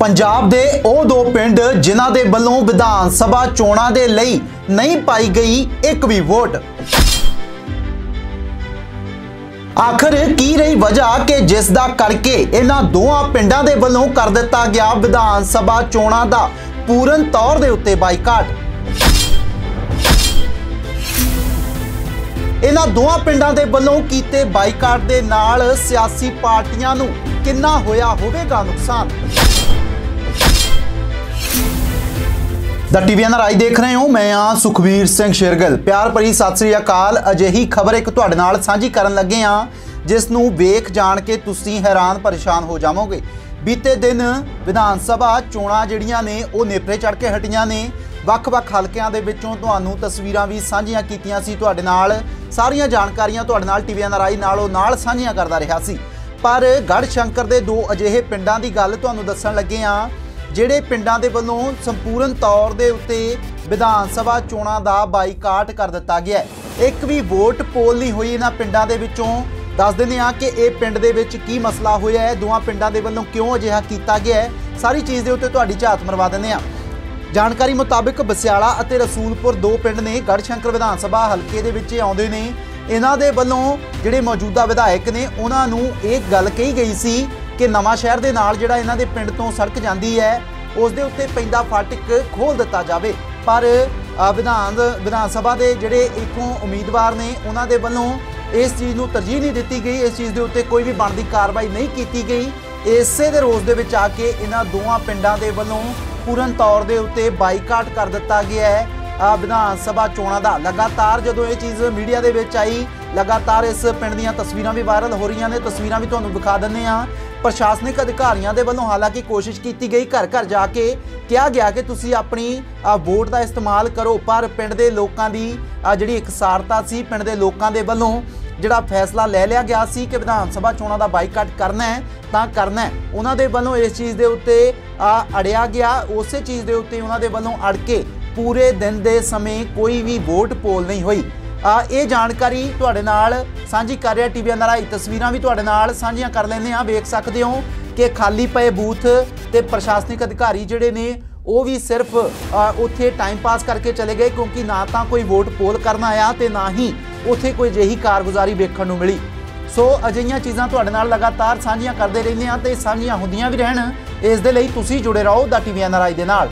ਪੰਜਾਬ ਦੇ ਉਹ ਦੋ ਪਿੰਡ ਜਿਨ੍ਹਾਂ ਦੇ ਵੱਲੋਂ ਵਿਧਾਨ ਸਭਾ ਚੋਣਾਂ ਦੇ ਲਈ ਨਹੀਂ ਪਾਈ ਗਈ ਇੱਕ ਵੀ ਵੋਟ। ਆਖਰ ਕੀ ਰਹੀ ਵਜ੍ਹਾ ਕਿ ਜਿਸ ਦਾ ਕਰਕੇ ਇਹਨਾਂ ਦੋਹਾਂ ਪਿੰਡਾਂ ਦੇ ਵੱਲੋਂ ਕਰ ਦਿੱਤਾ ਗਿਆ ਵਿਧਾਨ ਸਭਾ ਚੋਣਾਂ ਦਾ ਪੂਰਨ ਤੌਰ ਦੇ ਉੱਤੇ ਬਾਈਕਾਟ? ਇਹਨਾਂ ਦੋਹਾਂ ਪਿੰਡਾਂ ਦੇ ਵੱਲੋਂ ਕੀਤੇ ਬਾਈਕਾਟ ਦੇ ਨਾਲ ਸਿਆਸੀ ਪਾਰਟੀਆਂ ਨੂੰ ਕਿੰਨਾ ਹੋਇਆ ਹੋਵੇਗਾ ਨੁਕਸਾਨ? ਦਾ ਟੀਵੀਐਨ ਰਾਜ ਦੇਖ ਰਹੇ ਹੋ, ਮੈਂ ਆ ਸੁਖਵੀਰ ਸਿੰਘ ਸ਼ੇਰਗਲ। ਪਿਆਰ ਭਰੀ ਸਤਿ ਸ੍ਰੀ ਅਕਾਲ। ਅਜਿਹੀ ਖਬਰ ਇੱਕ ਤੁਹਾਡੇ ਨਾਲ ਸਾਂਝੀ ਕਰਨ ਲੱਗੇ ਆ ਜਿਸ ਨੂੰ ਵੇਖ ਜਾਣ ਕੇ ਤੁਸੀਂ ਹੈਰਾਨ ਪਰੇਸ਼ਾਨ ਹੋ ਜਾਵੋਗੇ। ਬੀਤੇ ਦਿਨ ਵਿਧਾਨ ਸਭਾ ਚੋਣਾਂ ਜਿਹੜੀਆਂ ਨੇ, ਉਹ ਨੇਪਰੇ ਚੜ ਕੇ ਹਟੀਆਂ ਨੇ। ਵੱਖ-ਵੱਖ ਹਲਕਿਆਂ ਦੇ ਵਿੱਚੋਂ ਤੁਹਾਨੂੰ ਤਸਵੀਰਾਂ ਵੀ ਸਾਂਝੀਆਂ ਕੀਤੀਆਂ ਸੀ ਤੁਹਾਡੇ ਨਾਲ। ਸਾਰੀਆਂ ਜਾਣਕਾਰੀਆਂ ਤੁਹਾਡੇ ਨਾਲ ਟੀਵੀਐਨ ਰਾਜ ਨਾਲੋਂ ਨਾਲ ਸਾਂਝੀਆਂ ਕਰਦਾ ਰਿਹਾ ਸੀ। ਪਰ ਗੜ ਸ਼ੰਕਰ ਦੇ ਦੋ ਅਜਿਹੇ ਪਿੰਡਾਂ ਦੀ ਗੱਲ ਤੁਹਾਨੂੰ ਦੱਸਣ ਲੱਗੇ ਆ ਜਿਹੜੇ ਪਿੰਡਾਂ ਦੇ ਵੱਲੋਂ ਸੰਪੂਰਨ ਤੌਰ ਦੇ ਉੱਤੇ ਵਿਧਾਨ ਸਭਾ ਚੋਣਾਂ ਦਾ ਬਾਈਕਾਟ ਕਰ ਦਿੱਤਾ ਗਿਆ ਹੈ। ਇੱਕ ਵੀ ਵੋਟ ਪੋਲ ਨਹੀਂ ਹੋਈ ਇਹਨਾਂ ਪਿੰਡਾਂ ਦੇ ਵਿੱਚੋਂ। ਦੱਸ ਦਿੰਦੇ ਆ ਕਿ ਇਹ ਪਿੰਡ ਦੇ ਵਿੱਚ ਕੀ ਮਸਲਾ ਹੋਇਆ ਹੈ, ਦੋਹਾਂ ਪਿੰਡਾਂ ਦੇ ਵੱਲੋਂ ਕਿਉਂ ਅਜਿਹਾ ਕੀਤਾ ਗਿਆ ਹੈ। ਸਾਰੀ ਚੀਜ਼ ਦੇ ਉੱਤੇ ਤੁਹਾਡੀ ਝਾਤ ਮਰਵਾ ਦਿੰਦੇ ਆ ਜਾਣਕਾਰੀ ਮੁਤਾਬਕ ਬਸਿਆਲਾ ਅਤੇ ਰਸੂਲਪੁਰ ਦੋ ਪਿੰਡ ਨੇ ਗੜਸ਼ੰਕਰ ਵਿਧਾਨ ਸਭਾ ਹਲਕੇ ਦੇ ਵਿੱਚ ਆਉਂਦੇ ਨੇ। ਇਹਨਾਂ ਦੇ ਵੱਲੋਂ ਜਿਹੜੇ ਮੌਜੂਦਾ ਵਿਧਾਇਕ ਨੇ, ਉਹਨਾਂ ਨੂੰ ਇਹ ਗੱਲ ਕਹੀ ਗਈ ਸੀ ਕਿ ਨਵਾਂ ਸ਼ਹਿਰ ਦੇ ਨਾਲ ਜਿਹੜਾ ਇਹਨਾਂ ਦੇ ਪਿੰਡ ਤੋਂ ਸੜਕ ਜਾਂਦੀ ਹੈ ਉਸ ਦੇ ਉੱਤੇ ਪੈਂਦਾ ਫਾਟਕ ਖੋਲ ਦਿੱਤਾ ਜਾਵੇ। ਪਰ ਅ, ਵਿਧਾਨ ਵਿਧਾਨ ਸਭਾ ਦੇ ਜਿਹੜੇ ਇੱਥੋਂ ਉਮੀਦਵਾਰ ਨੇ ਉਹਨਾਂ ਦੇ ਵੱਲੋਂ ਇਸ ਚੀਜ਼ ਨੂੰ ਤਰਜੀਹ ਨਹੀਂ ਦਿੱਤੀ ਗਈ। ਇਸ ਚੀਜ਼ ਦੇ ਉੱਤੇ ਕੋਈ ਵੀ ਬਣਦੀ ਕਾਰਵਾਈ ਨਹੀਂ ਕੀਤੀ ਗਈ। ਇਸੇ ਦੇ ਰੋਸ ਦੇ ਵਿੱਚ ਆ ਕੇ ਇਹਨਾਂ ਦੋਵਾਂ ਪਿੰਡਾਂ ਦੇ ਵੱਲੋਂ ਪੂਰਨ ਤੌਰ ਦੇ ਉੱਤੇ ਬਾਈਕਾਟ ਕਰ ਦਿੱਤਾ ਗਿਆ ਹੈ। ਆ ਵਿਧਾਨ ਸਭਾ ਚੋਣਾਂ ਦਾ। ਲਗਾਤਾਰ ਜਦੋਂ ਇਹ ਚੀਜ਼ ਮੀਡੀਆ ਦੇ ਵਿੱਚ ਆਈ ਲਗਾਤਾਰ ਇਸ ਪਿੰਡ ਦੀਆਂ ਤਸਵੀਰਾਂ ਵੀ ਵਾਇਰਲ ਹੋ ਰਹੀਆਂ ਨੇ। ਤਸਵੀਰਾਂ ਵੀ ਤੁਹਾਨੂੰ ਦਿਖਾ ਦਿੰਨੇ ਆ ਪ੍ਰਸ਼ਾਸਨਿਕ ਅਧਿਕਾਰੀਆਂ ਦੇ ਵੱਲੋਂ ਹਾਲਾਂਕਿ ਕੋਸ਼ਿਸ਼ ਕੀਤੀ ਗਈ, ਘਰ ਘਰ ਜਾ ਕੇ ਕਿਹਾ ਗਿਆ ਕਿ ਤੁਸੀਂ ਆਪਣੀ ਵੋਟ ਦਾ ਇਸਤੇਮਾਲ ਕਰੋ, ਪਰ ਪਿੰਡ ਦੇ ਲੋਕਾਂ ਦੀ ਜਿਹੜੀ ਇਕਸਾਰਤਾ ਸੀ, ਪਿੰਡ ਦੇ ਲੋਕਾਂ ਦੇ ਵੱਲੋਂ ਜਿਹੜਾ ਫੈਸਲਾ ਲੈ ਲਿਆ ਗਿਆ ਸੀ ਕਿ ਵਿਧਾਨ ਸਭਾ ਚੋਣਾਂ ਦਾ ਬਾਈਕਾਟ ਕਰਨਾ ਹੈ, ਤਾਂ ਕਰਨਾ ਹੈ। ਉਹਨਾਂ ਦੇ ਵੱਲੋਂ ਇਸ ਚੀਜ਼ ਦੇ ਉੱਤੇ ਅੜਿਆ ਗਿਆ। ਉਸੇ ਚੀਜ਼ ਦੇ ਉੱਤੇ ਉਹਨਾਂ ਦੇ ਵੱਲੋਂ ਅੜ ਕੇ ਪੂਰੇ ਦਿਨ ਦੇ ਸਮੇਂ ਕੋਈ ਵੀ ਵੋਟ ਪੋਲ ਨਹੀਂ ਹੋਈ। ਆ, ਇਹ ਜਾਣਕਾਰੀ ਤੁਹਾਡੇ ਨਾਲ ਸਾਂਝੀ ਕਰ ਰਿਹਾ ਟੀਵੀ ਰਾਹੀਂ ਤਸਵੀਰਾਂ ਵੀ ਤੁਹਾਡੇ ਨਾਲ ਸਾਂਝੀਆਂ ਕਰ ਲੈਂਦੇ ਆ ਵੇਖ ਸਕਦੇ ਹੋ ਕਿ ਖਾਲੀ ਪਏ ਬੂਥ ਤੇ ਪ੍ਰਸ਼ਾਸਨਿਕ ਅਧਿਕਾਰੀ ਜਿਹੜੇ ਨੇ, ਉਹ ਵੀ ਸਿਰਫ ਉੱਥੇ ਟਾਈਮ ਪਾਸ ਕਰਕੇ ਚਲੇ ਗਏ, ਕਿਉਂਕਿ ਨਾ ਤਾਂ ਕੋਈ ਵੋਟ ਪੋਲ ਕਰਨ ਆਇਆ ਤੇ ਨਾ ਹੀ ਉੱਥੇ ਕੋਈ ਜਿਹੀ ਕਾਰਗੁਜ਼ਾਰੀ ਵੇਖਣ ਨੂੰ ਮਿਲੀ। ਸੋ ਅਜਿਹੀਆਂ ਚੀਜ਼ਾਂ ਤੁਹਾਡੇ ਨਾਲ ਲਗਾਤਾਰ ਸਾਂਝੀਆਂ ਕਰਦੇ ਰਹਿੰਦੇ ਆ ਤੇ ਸਾਂਝੀਆਂ ਹੁੰਦੀਆਂ ਵੀ ਰਹਿਣ। ਇਸ ਦੇ ਲਈ ਤੁਸੀਂ ਜੁੜੇ ਰਹੋ ਦਾ ਟੀਵੀ ਰਾਹੀਂ ਦੇ ਨਾਲ।